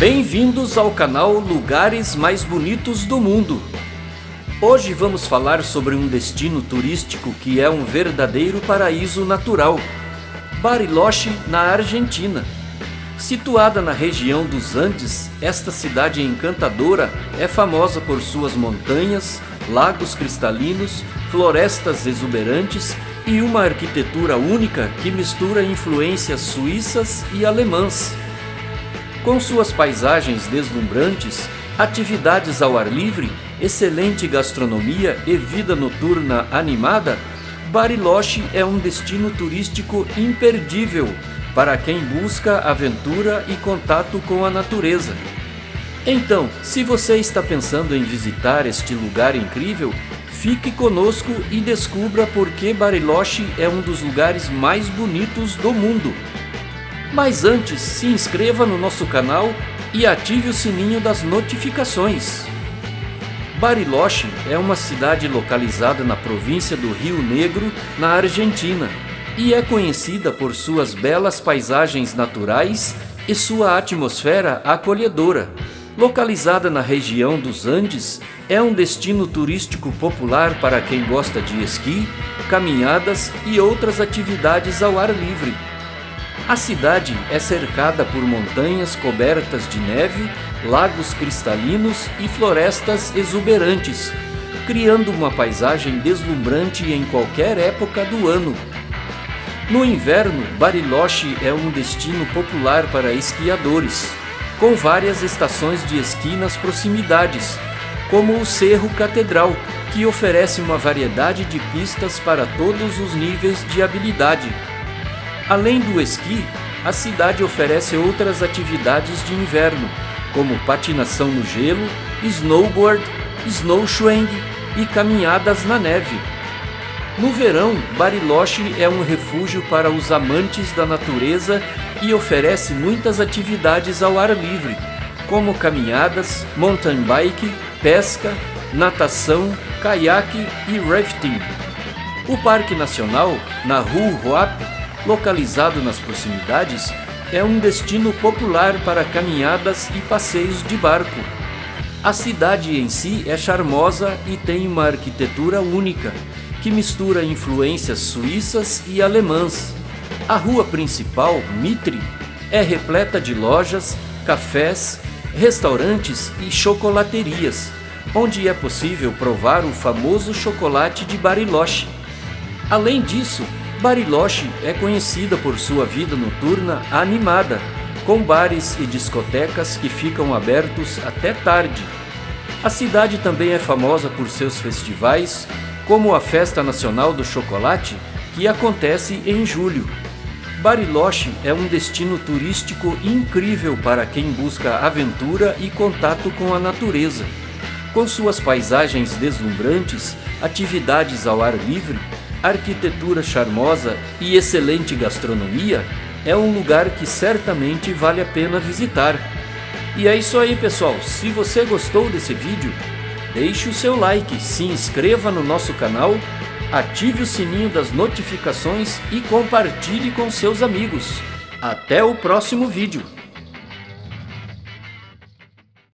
Bem-vindos ao canal Lugares Mais Bonitos do Mundo. Hoje vamos falar sobre um destino turístico que é um verdadeiro paraíso natural. Bariloche, na Argentina. Situada na região dos Andes, esta cidade encantadora é famosa por suas montanhas, lagos cristalinos, florestas exuberantes e uma arquitetura única que mistura influências suíças e alemãs. Com suas paisagens deslumbrantes, atividades ao ar livre, excelente gastronomia e vida noturna animada, Bariloche é um destino turístico imperdível para quem busca aventura e contato com a natureza. Então, se você está pensando em visitar este lugar incrível, fique conosco e descubra por que Bariloche é um dos lugares mais bonitos do mundo. Mas antes, se inscreva no nosso canal e ative o sininho das notificações. Bariloche é uma cidade localizada na província do Rio Negro, na Argentina, e é conhecida por suas belas paisagens naturais e sua atmosfera acolhedora. Localizada na região dos Andes, é um destino turístico popular para quem gosta de esqui, caminhadas e outras atividades ao ar livre. A cidade é cercada por montanhas cobertas de neve, lagos cristalinos e florestas exuberantes, criando uma paisagem deslumbrante em qualquer época do ano. No inverno, Bariloche é um destino popular para esquiadores, com várias estações de esqui nas proximidades, como o Cerro Catedral, que oferece uma variedade de pistas para todos os níveis de habilidade. Além do esqui, a cidade oferece outras atividades de inverno, como patinação no gelo, snowboard, snowshoeing e caminhadas na neve. No verão, Bariloche é um refúgio para os amantes da natureza e oferece muitas atividades ao ar livre, como caminhadas, mountain bike, pesca, natação, caiaque e rafting. O Parque Nacional, na Rua Huap, localizado nas proximidades, é um destino popular para caminhadas e passeios de barco. A cidade em si é charmosa e tem uma arquitetura única, que mistura influências suíças e alemãs. A rua principal, Mitre, é repleta de lojas, cafés, restaurantes e chocolaterias, onde é possível provar o famoso chocolate de Bariloche. Além disso, Bariloche é conhecida por sua vida noturna animada, com bares e discotecas que ficam abertos até tarde. A cidade também é famosa por seus festivais, como a Festa Nacional do Chocolate, que acontece em julho. Bariloche é um destino turístico incrível para quem busca aventura e contato com a natureza. Com suas paisagens deslumbrantes, atividades ao ar livre arquitetura charmosa e excelente gastronomia, é um lugar que certamente vale a pena visitar. E é isso aí, pessoal. Se você gostou desse vídeo, deixe o seu like, se inscreva no nosso canal, ative o sininho das notificações e compartilhe com seus amigos. Até o próximo vídeo.